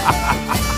¡Ja,